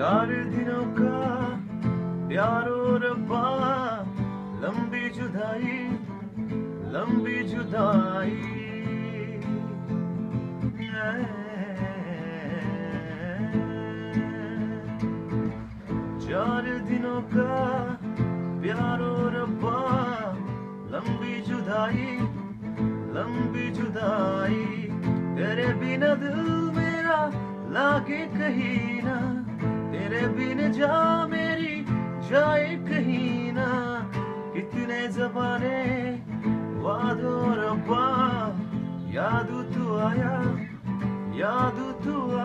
चार दिनों का प्यारो रब्बा, लंबी जुदाई लंबी जुदाई। चार दिनों का प्यारो रब्बा, लंबी जुदाई लंबी जुदाई। तेरे बिना दिल मेरा लागे कहीं ना। बिन जा मेरी जाए कहीं ना। कितने जमाने वादो रब्बा, याद तू आया, याद तू आया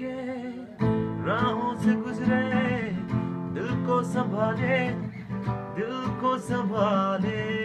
के राहों से गुजरे दिल को संभाले दिल को संभाले।